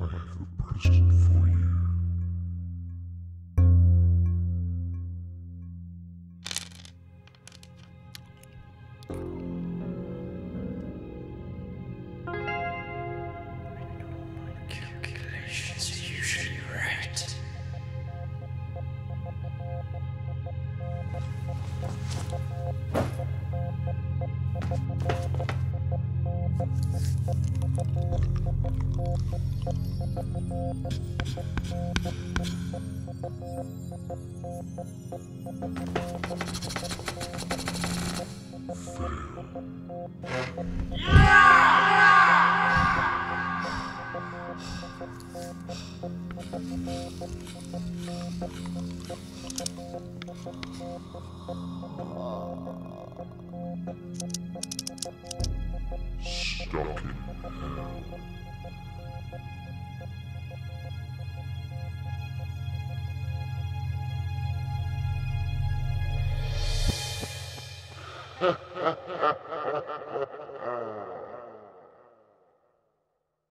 I have a present for you. Calculations are usually right. Stuck in hell.